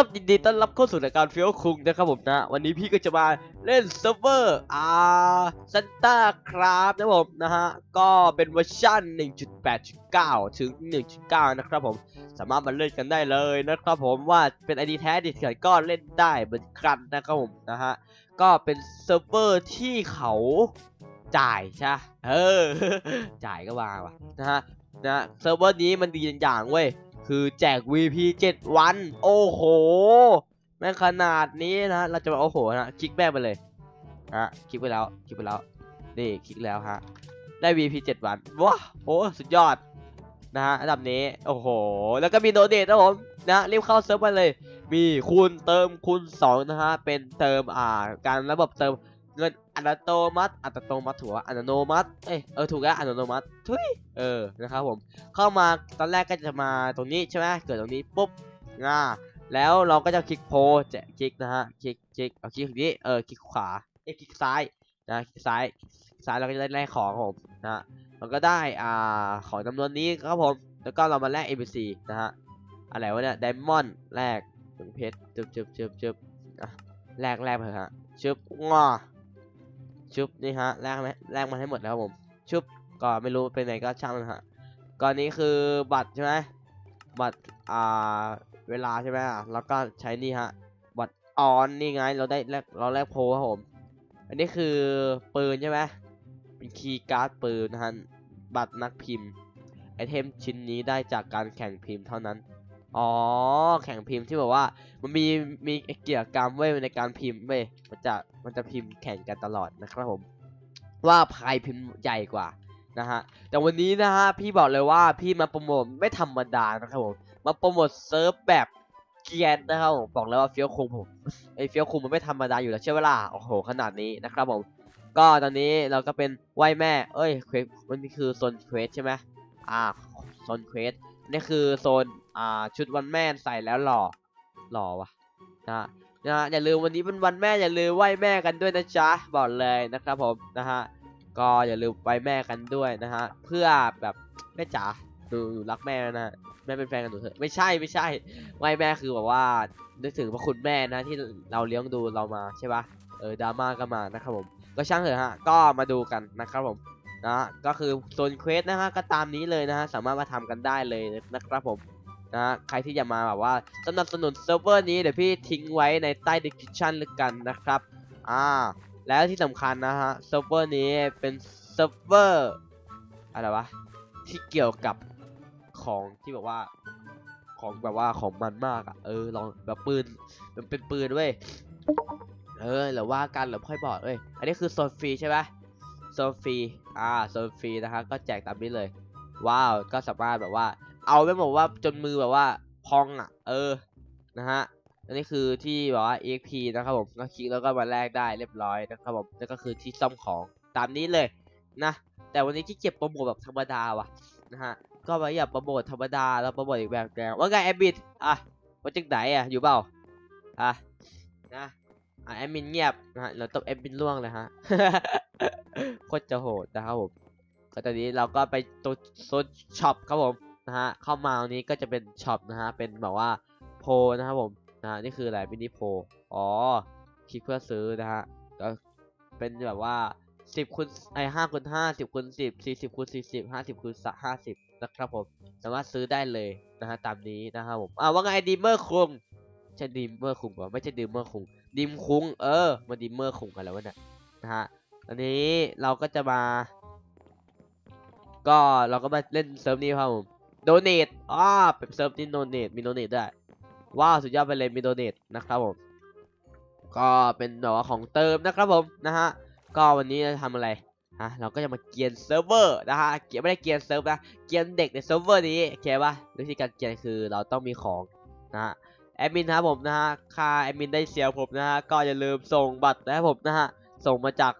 ครับยินดีต้อนรับเข้าสู่รายการเฟี้ยวคุงนะครับผมนะ วันนี้พี่ก็จะมาเล่นเซิร์ฟเวอร์อาซันต้าครับนะครับผมนะฮะ ก็เป็นเวอร์ชัน1.8.9 ถึง 1.9 นะครับผม สามารถมาเล่นกันได้เลยนะครับผมว่าเป็น ID แท้ ID เถื่อนก็เล่นได้เหมือนกันนะครับผมนะฮะ ก็เป็นเซิร์ฟเวอร์ที่เขาจ่ายใช่เออจ่ายก็วางว่ะนะฮะนะเซิร์ฟเวอร์นี้มันดีอย่างเว้ย คือแจก VIP 7 วัน โอ้โห แม่งขนาดนี้นะ เราจะโอ้โหนะ คลิกแม่ไปเลยฮะคลิกไปแล้ว คลิกไปแล้ว นี่คลิกแล้วฮะ ได้ VIP 7 วัน ว้าโอ้สุดยอด นะฮะอันดับนี้ โอ้โห แล้วก็มี donate นะผม นะรีบเข้าเซิร์ฟไปเลย มีคูณเติมคูณ2นะฮะ เป็นเติม อ่า การระบบเติมเงิน อัตโนมัติ อัตโนมัติถูกว่าอัตโนมัติ เอ้ย เออ ถูกแล้วอัตโนมัติทุยเออ นะครับผม เข้ามา ตอนแรกก็จะมาตรงนี้ใช่ไหมเกิดตรงนี้ปุ๊บง่าแล้วเราก็จะคลิกโพจะคลิกนะฮะ คลิก คลิก เอาคลิกตรงนี้ เออ คลิกขวา เอ้คลิกซ้าย นะ คลิกซ้าย ซ้ายเราก็จะได้แลกของผมนะฮะมันก็ได้ อ่า ของจำนวนนี้ครับผม แล้วก็เรามาแลก ABC นะฮะ อะไรวะเนี่ย ไดมอนด์แลกถึงเพชร จึบจึบจึบจึบแลกแลกไปเถอะฮะชึบงอ ชึบนี่ฮะแลกไหมแลกมันให้หมดแล้วครับผมชึบก็ไม่รู้เป็นไงก็ช่างมันฮะก่อนนี้คือบัตรใช่ไหมบัตรอ่าเวลาใช่ไหมอะแล้วก็ใช้นี่ฮะบัตรออนนี่ไงเราได้แลกเราแลกโพครับผม อันนี้คือปืนใช่ไหมเป็นคีย์การ์ดปืนนะฮะบัตรนักพิมพ์ไอเทมชิ้นนี้ได้จากการแข่งพิมพ์เท่านั้น อ๋อ แข่งพิมพ์ที่แบบว่า มันมีมีเกี่ยวกรรมเว้ยในการพิมพ์เว้ยมันจะมันจะพิมพ์แข่งกันตลอดนะครับผม ว่าใครพิมพ์ใหญ่กว่านะฮะแต่วันนี้นะฮะพี่บอกเลยว่าพี่มาโปรโมทไม่ธรรมดานะครับผมมาโปรโมทเซิร์ฟแบบเกรียนนะครับผมบอกเลยว่าเฟี้ยวคุงผมไอเฟี้ยวคุงมันไม่ธรรมดาอยู่แล้วใช่เวลาโอ้โหขนาดนี้นะครับผมก็ตอนนี้เราก็เป็นไหวแม่ เอ้ย quest มันคือโซน quest ใช่ไหมอ่าโซนเควส นี่คือโซนอ่าชุดวันแม่ใส่แล้วหล่อหล่อวะนะนะฮะอย่าลืมวันนี้เป็นวันแม่อย่าลืมไหวแม่กันด้วยนะจ๊ะบอกเลยนะครับผมนะฮะก็อย่าลืมไว้แม่กันด้วยนะฮะเพื่อแบบแม่จ๋าหนูหนูรักแม่นะฮะแม่เป็นแฟนกันหนูเถอะไม่ใช่ไม่ใช่ไหว้แม่คือแบบว่านึกถึงพระคุณแม่นะที่เราเลี้ยงดูเรามาใช่ปะเออดราม่าก็มานะครับผมก็ช่างเถอะฮะก็มาดูกันนะครับผม นะก็คือโซน quest นะฮะก็ตามนี้เลยนะฮะสามารถมาทำกันได้เลยนะครับผมนะใครที่จะมาแบบว่าสนับสนุนเซิร์ฟเวอร์นี้เดี๋ยวพี่ทิ้งไว้ในใต้ดีคิชันลึกกันนะครับอ่าแล้วที่สำคัญนะฮะเซิร์ฟเวอร์นี้เป็นเซิร์ฟเวอร์อะไรวะที่เกี่ยวกับของที่แบบว่าของแบบว่าของมันมากอะเออลองแบบปืนมันเป็นปืนเว้ยเออหรือว่ากันหรือค่อยบอกเอ้ยอันนี้คือโซนฟรีใช่ไหม ซนฟรีอ่าโซนฟรีนะฮะก็แจกตามนี้เลย ว้าวก็สามารถแบบว่า เอาไปบอกว่าจนมือแบบว่าพองอะ เออนะฮะอันนี้คือที่แบบว่า EXP นะครับผมก็คลิกแล้วก็มาแลกได้เรียบร้อยนะครับผมนั่นก็คือที่ซ่อมของตามนี้เลยนะแต่วันนี้ที่เก็บโปรโมทแบบธรรมดาว่ะนะฮะก็ม่อยากโปรโมทธรรมดาแล้วโปรโมทอีกแบบแนวว่าไงแอมบิดอะว่าจังไหนอะอยู่เปล่าอะ แอมมินเงียบนะฮะเราตบแอมมินล่วงเลยฮะโคตรจะโหดนะครับผมก็ตอนนี้เราก็ไปตัวโซนช็อปครับผมนะฮะเข้ามาตรงนี้ก็จะเป็นช็อปนะฮะเป็นแบบว่าโพนะครับผมนะฮะนี่คืออะไรมินิโพอ๋อคลิกเพื่อซื้อนะฮะก็เป็นแบบว่าสิบคูณไอห้าคูณห้าสิบคูณสิบสี่สิบคูณสี่สิบห้าสิบคูณห้าสิบนะครับผมสามารถซื้อได้เลยนะฮะตามนี้นะครับผมอ่าว่าไงดีเมอร์คุงใช่ดีเมอร์คุงป่ะไม่ใช่ดีเมอร์คุง ดิมคุงเออ มาดีเมอร์คุงกันแล้ววะเนี่ยนะฮะอันนี้เราก็จะมา ก็เราก็มาเล่นเซิร์ฟนี้ครับผม donate อ่าเป็นเซิร์ฟที่ donate มี donate ด้วยว้าวสุดยอดไปเลยมี donate นะครับผม ก็เป็นแบบว่าของเติมนะครับผมนะฮะก็วันนี้จะทำอะไรฮะเราก็จะมาเกรียนเซิร์ฟเวอร์นะฮะเกรียนไม่ได้เกรียนเซิร์ฟนะเกรียนเด็กในเซิร์ฟเวอร์นี้โอเคปะวิธีการเกรียนคือเราต้องมีของนะฮะ แอดมินนะครับผมนะฮะค่าแอดมินได้เสียผมนะฮะก็อย่าลืมส่งบัตรนะครับผมนะฮะส่งมาจาก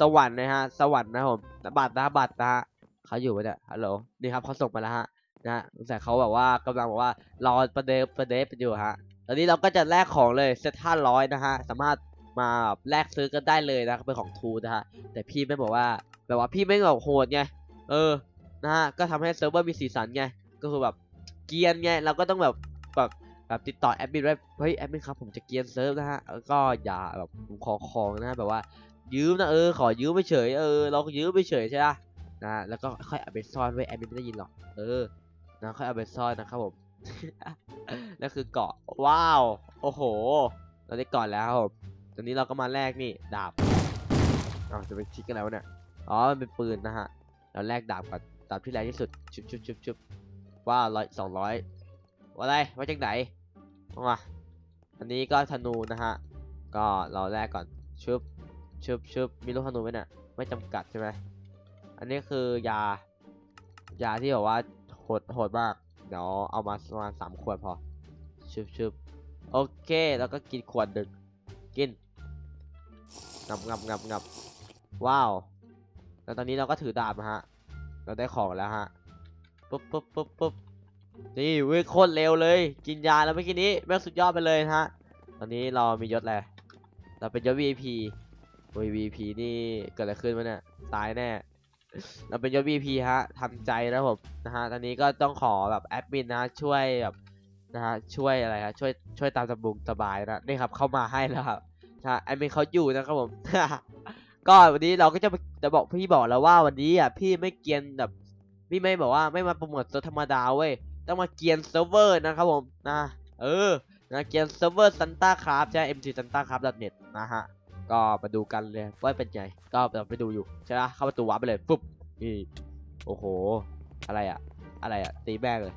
สวรรค์นะฮะสวรรค์นะผมบัตรนะบัตรนะฮะเขาอยู่ปะเนี่ยฮัลโหลนี่ครับเขาส่งมาแล้วฮะนะฮะแต่เขาแบบว่ากำลังบอกว่ารอประเดประเดฟอยู่ฮะตอนนี้เราก็จะแลกของเลยเซตห้าร้อยนะฮะสามารถมาแลกซื้อกันได้เลยนะเป็นของทูนะฮะแต่พี่ไม่บอกว่าแบบว่าพี่ไม่แบบโหดไงเออนะฮะก็ทำให้เซิร์ฟเวอร์มีสีสันไงก็คือแบบเกรียนไงเราก็ต้องแบบแบบ แบบติดต่อแอดมินไว้เฮ้ยแอดมินครับผมจะเกรียนเซิร์ฟนะฮะแล้วก็อย่าแบบผมขอของนะแบบว่ายืมนะเออขอยืมไปเฉยเออเรายืมไปเฉยใช่ไหมนะแล้วก็ค่อยเอาไปซ่อนไว้แอดมินไม่ได้ยินหรอกเออนะค่อยเอาไปซ่อนนะครับผมนั่นคือเกาะว้าวโอ้โห เราได้เกาะแล้วครับผมตอนนี้เราก็มาแลกนี่ดาบเอาจะไปชิกกันแล้วเนี่ยอ๋อมันเป็นปืนนะฮะเราแลกดาบกับดาบที่แรงที่สุดชุบชุบชุบชุบว้าวร้อยสองร้อยอะไรมาจากไหน มาอันนี้ก็ธนูนะฮะ ก็เราแลกก่อนชุบชุบชุบมีลูกธนูไหมเนี่ยไม่จำกัดใช่ไหมอันนี้คือยา ยาที่แบบว่าโหดโหดมาก เดี๋ยวเอามาประมาณสามขวดพอชุบชุบโอเค แล้วก็กินขวดหนึ่งกินงับงับงับงับว้าว แล้วตอนนี้เราก็ถือดาบนะฮะ เราได้ของแล้วฮะปุ๊บปุ๊บปุ๊บปุ๊บ นี่เว้ยโคตรเร็วเลย กินยาแล้วเมื่อกี้นี้แม่งสุดยอดไปเลยนะฮะ ตอนนี้เรามียศอะไรเราเป็นยศ VIP โอ้ย VIP นี่เกิดอะไรขึ้นวะเนี่ยตายแน่ เราเป็นยศ VIP ฮะทำใจนะผมนะฮะตอนนี้ก็ต้องขอแบบแอดมินนะช่วยแบบนะฮะช่วยอะไรฮะช่วยช่วยตามสบุงสบายนะนี่ครับเข้ามาให้แล้วครับใช่แอดมินเขาอยู่นะครับผมก็วันนี้เราก็จะจะบอกพี่บอกแล้วว่าวันนี้อะพี่ไม่เกรียนแบบพี่ไม่บอกว่าไม่มาโปรโมทเซิร์ฟธรรมดาเว้ย ต้องมาเกรียนเซิร์ฟเวอร์นะครับผมนะเออนะเกียนเซิร์ฟเวอร์ซันต้าคราฟใช่ mt santa craft net นะฮะก็มาดูกันเลยว่าเป็นไงก็ไปดูอยู่ใช่ไหมเข้าประตูวาร์ปไปเลยปุ๊บนี่โอ้โห อะไรอะอะไรอะตีแบกเลย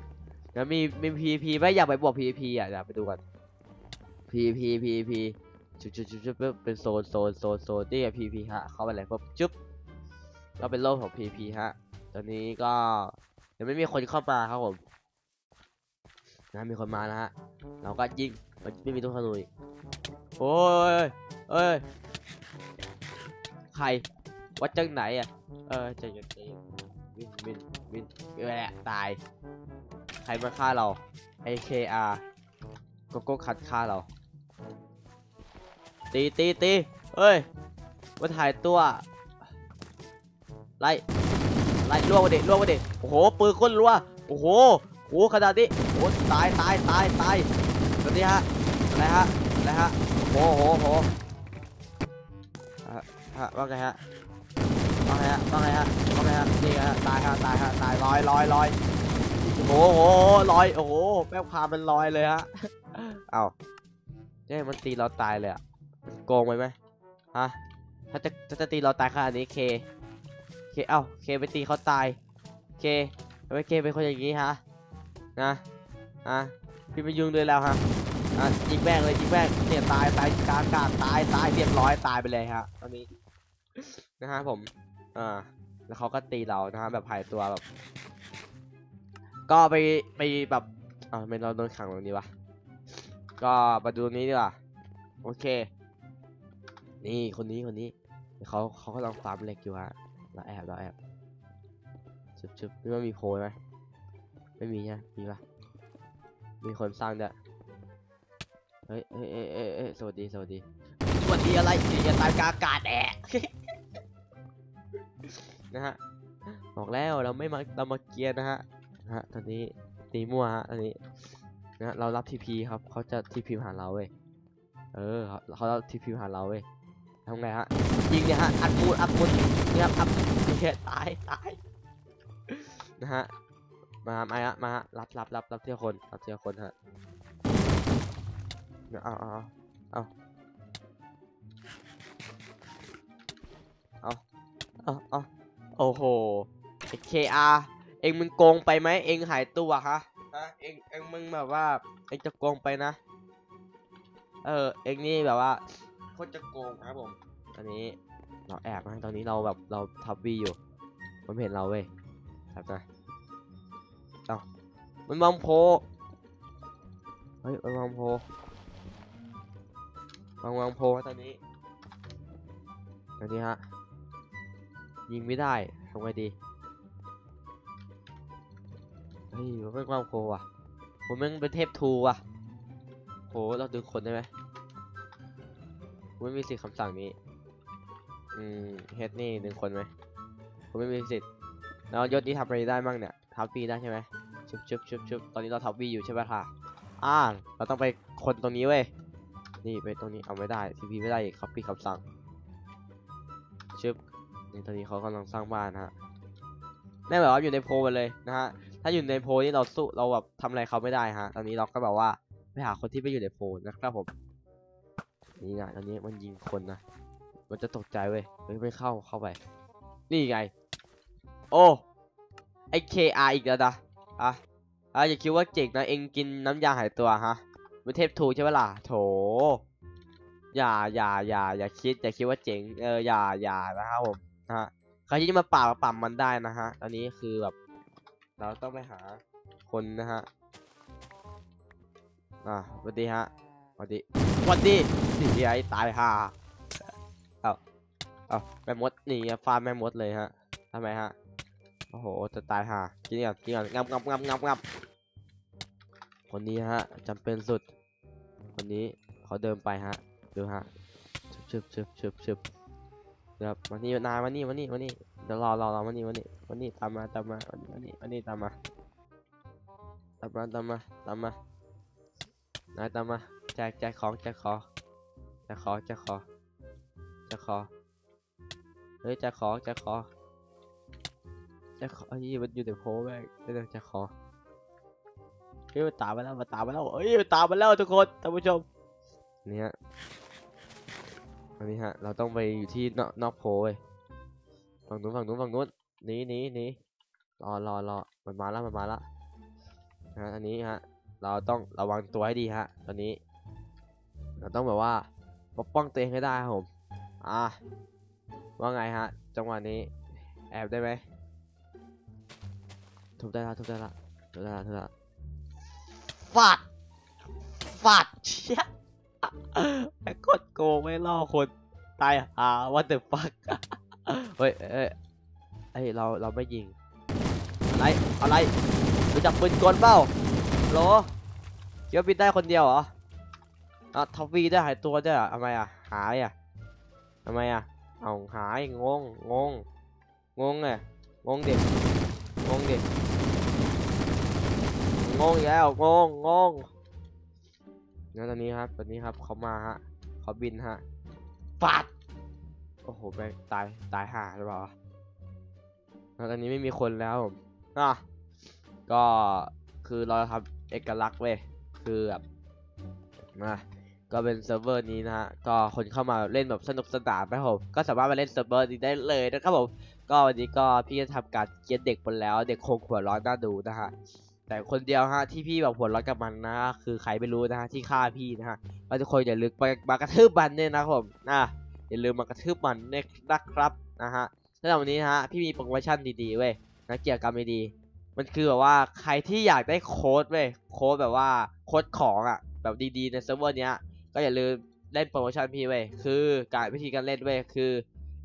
แล้วมีมี PVP ไหมอยากไปบวก PVP อะอยากไปดูกัน PVP PVP จุ๊บจุ๊บจุ๊บจุ๊บเป็นโซนโซนโซนโซนนี่ไง PVP ฮะเข้าไปเลยปุ๊บจุ๊บก็เป็นโลกของ PVP ฮะตอนนี้ก็ยังไม่มีคนเข้ามาครับผม นะมีคนมานะฮะเราก็ยิงไม่มีตัวขนุยโอ้ยเอ้ยใครวัดจังไหนอะเออใจเย็นใจเย็นวินวินวินแหละตาย ใครมาฆ่าเรา AKR กโก้คัดฆ่าเรา ตีตีตีเอ้ยมาถ่ายตัว ไล่ไล่ล่วงมาเด็ล่วงมาเด็โอ้โหปืนก้นรัวโอ้โห โอ้ขนาดนี้โอ้ตายตายตายตายตอนนี้ฮะอะไรฮะอะไรฮะโอ้โหโหฮะฮะว่าไงฮะว่าไงฮะว่าไงฮะว่าไงฮะนี่ฮะตายฮะตายฮะตายลอยลอยลอยโอ้โหลอยโอ้โหแม่งพามันลอยเลยฮะเอ้าเนี่ยมันตีเราตายเลยอะโกงไปไหมฮะถ้าจะถ้าจะตีเราตายขนาดนี้เคเคเอ้าเคไปตีเขาตายเคทำไมเคเป็นคนอย่างนี้ฮะ นะฮะพี่ไม่ยุ่งด้วยแล้วฮะอะยิงแม่งเลยยิงแม่งเนี่ยตายตายกลางอากาศตายตายเรียบร้อยตายไปเลยฮะตอนนี้นะฮะผมอ่าแล้วเขาก็ตีเรานะฮะแบบหายตัวแบบ ก็ไปไปแบบอ่าไมเราโดนขังตรงนี้วะก็มาดูนี้ดีกว่าโอเค นี่คนนี้คนนี้เขาเขากำลังฟาร์มเหล็กอยู่ฮะเราแอบเราแอบชุบชุบนี่ว่ามีโพยไหม ไม่มีใช่ไหมมีปะมีคนสร้างด้วยเฮ้ยเอ้ยเอ้ยเอ้ยเอ้ยสวัสดีสวัสดีสวัสดีอะไรอย่าตายกลางอากาศแอะนะฮะบอกแล้วเราไม่มาเรามาเกียร์นะฮะนะฮะตอนนี้ตีมั่วฮะตอนนี้นะฮะเรารับทีพีครับเขาจะทีพีหาเราเว้ยเออเขาเขาเอาทีพีหาเราเว้ยทำไงฮะยิงเนี่ยฮะอัดมูดอัดมูดเนี่ยครับอัดเนี่ยตายตายนะฮะ มามาฮะมาฮะรับรับรับรับเที่ยวคนรับเที่ยวคนฮะเดี๋ยวเอาเอาเอาเอาเอาเอาโอ้โหเคอาเองมึงโกงไปไหมเองหายตัวฮะฮะเองเองมึงแบบว่าเองจะโกงไปนะ เออเอ็งนี่แบบว่าโคตรจะโกงครับผมตอนนี้เราแอบนะตอนนี้เราแบบเราทับวีอยู่มันเห็นเราเว้ยครับนะ อ้ามันมองโพเฮ้ยมันมองโพมองมองโพตอนนี้ตอนนี้ฮะ ยิงไม่ได้ทำไงดี เฮ้ยมันไม่มองโพว่ะ ผมม่งเป็นเทพทูว่ะโหเราดึงคนได้ไหมผมไม่มีสิทธิ์คำสั่งนี้ อืมเฮดนี่ดึงคนไหมผมไม่มีสิทธิ์ แล้วยศนี้ทำอะไรได้บ้างเนี่ย ทับวีได้ใช่ไหมชุบชุบชุบชุบตอนนี้เราทับวีอยู่ใช่ไหมคะอ่าเราต้องไปคนตรงนี้เว้ยนี่ไปตรงนี้เอาไม่ได้ทีพีไม่ได้อีกครับพี่คำสั่งชึบนี่ตอนนี้เขากำลังสร้างบ้านนะฮะแน่แบบว่าอยู่ในโพลไปเลยนะฮะถ้าอยู่ในโพลนี่เราสู้เราแบบทำอะไรเขาไม่ได้ฮะตอนนี้เราก็แบบว่าไปหาคนที่ไม่อยู่ในโพลนะครับผมนี่นะตอนนี้มันยิงคนนะมันจะตกใจเว้ยเฮ้ยไม่เข้าเข้าไป นี่ไง โอ้ ไอเคออีกแล้วนะอะอะอย่าคิดว่าเจ๋งนะเองกินน้ำยาหายตัวฮะเป็นเทพทูใช่ไหมล่ะโถอย่าอย่าอย่าอย่าคิดอย่าคิดว่าเจ๋งเอออย่าอย่านะครับผมนะฮะใครที่จะมาป่าบมาปั่มมันได้นะฮะตอนนี้คือแบบ เราต้องไปหาคนนะฮะอะสวัสดีฮะสวัสดีสวัสดีนี่ไอ้ตายห่าเอาเอาแม่มดนี่ฟาร์มแม่มดเลยฮะทำไมฮะ โอ้โห จะตายห่ากินก่อนกินก่อนงับงับงับงับงับคนนี้ฮะจำเป็นสุด คนนี้เขาเดินไปฮะ ดูฮะชึบชึบชึบชึบชึบครับมานี่นายมานี่มานี่มานี่เดี๋ยวรอรอรอมานี่มานี่มานี่ตามมาตามมามานี่มานี่ตามมาตามมาตามมาตามมานายตามมาแจกแจกของแจกของแจกของแจกของแจกของเฮ้ยแจกของแจกของ จกของเฮ้มันอยู่ในโพแม่งเรื่องจกขอเฮ้ยมันตามมาแล้วมันตามมาแล้วเฮ้ยมันตามมาแล้วทุกคนท่านผู้ชมนี่ฮะอันนี้ฮะ เราต้องไปอยู่ที่นอกนอกโพเว้ยฝั่งนู้นฝั่งนู้นฝั่งนู้นหนีหนีหนีรอรอรอมันมาแล้วมันมาแล้วนะฮะอันนี้ฮะ เราต้องระวังตัวให้ดีฮะ ตอนนี้ เราต้องแบบว่าปกป้องตัวเองให้ได้ครับผม อ่าว่าไงฮะ จังหวะนี้ แอบได้ไหม ทุบได้ละทุบได้ละทุบได้ละทุบได้ละฟาดฟาดเชี่ยไอ้กดโกงไม่ล่อคนตายหา what the fuck เฮ้ยเอ้ยเอ้ยเราเราไม่ยิงอะไรอะไรรู้จักปืนกลเปล่าโหลคิดว่าบินได้คนเดียวเหรออะทวีได้หายตัวด้วยอะทำไมอะหายอะทำไมอะเอาหายงงงงงงไงงงดิงงดิ งงอีกแล้วงงงงแล้วตอนนี้ครับตอนนี้ครับเขามาฮะเขาบินฮะฟาดโอ้โหแม่งตายตายห่าหรือเปล่าแล้วตอนนี้ไม่มีคนแล้วผมอะก็คือเราทำเอกลักษณ์เว้ยคือแบบนะก็เป็นเซิร์ฟเวอร์นี้นะฮะก็คนเข้ามาเล่นแบบสนุกสนานนะครับผมก็สามารถมาเล่นเซิร์ฟเวอร์นี้ได้เลยนะครับผมก็วันนี้ก็พี่จะทำการเกรียนเด็กบนแล้ว เด็กคงหัวร้อนน่าดูนะฮะ แต่คนเดียวฮะที่พี่แบบหัวร้อนกับมันนะ คือใครไม่รู้นะฮะที่ฆ่าพี่นะฮะก็ทุกคนอย่าลืมมามากระทืบมันเนี่ยนะครับผมนะอย่าลืมมากระทืบมันเนี่ยนะครับนะฮะสำหรับวันนี้นะฮะพี่มีโปรโมชั่นดีๆเว้ยนะเกี่ยวกับไม่ดีมันคือแบบว่าใครที่อยากได้โค้ดเว้ยโค้ดแบบว่าโค้ดของอะแบบดีๆในเซิร์ฟเวอร์เนี้ยก็อย่าลืมเล่นโปรโมชั่นพี่เว้ยคือการวิธีการเล่นเว้ยคือ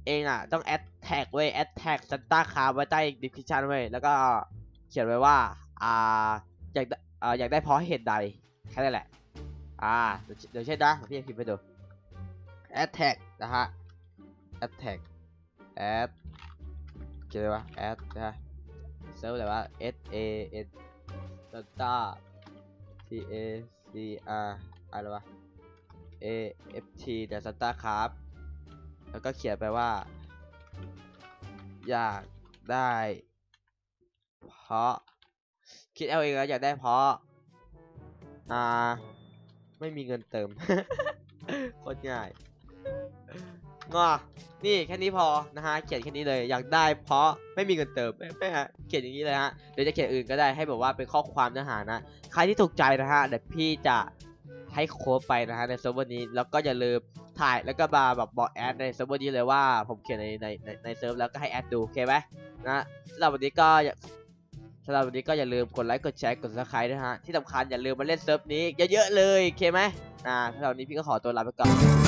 เอ็งอะต้อง add tag เว้ย add tag Santa Craft ไว้ใต้ description เว้ยแล้วก็เขียนไว้ว่า อ่าอยากได้อ่าอยากได้เพราะเหตุใดแค่นั้นแหละ อ่าเดี๋ยวเดี๋ยวเช่นนะเดี๋ยวพี่จะพิมพ์ไปดู attack นะฮะ attack add เขียนเลยว่า add นะฮะเซิร์ฟเลยว่า s a n data t a c r อะไรวะ a f t เดี๋ยว Santa ครับแล้วก็เขียนไปว่า อยากได้ เพราะ คิดเอาเองแล้วอยากได้เพราะ อ่า ไม่มีเงินเติมโคตรง่ายงอนี่แค่นี้พอนะฮะ เขียนแค่นี้เลย อยากได้เพราะไม่มีเงินเติมไม่ฮะ เขียนอย่างนี้เลยฮะ เดี๋ยวจะเขียนอื่นก็ได้ให้แบบว่าเป็นข้อความเนื้อหานะ ใครที่ถูกใจนะฮะ เดี๋ยวพี่จะให้โค้ดไปนะฮะในเซิร์ฟเวอร์นี้ แล้วก็อย่าลืมถ่ายแล้วก็มาแบบบอกแอดในเซิร์ฟเวอร์นี้เลยว่าผมเขียนในในในเซิร์ฟแล้วก็ให้แอดดูโอเคไหมนะสำหรับวันนี้ก็ สำหรับวันนี้ก็อย่าลืมกดไลค์กดแชร์กด subscribe ด้วยฮะที่สำคัญอย่าลืมมาเล่นเซิร์ฟนี้เยอะๆเลยโอเคไหมอ่าสำหรับวันนี้พี่ก็ขอตัวลาไปก่อน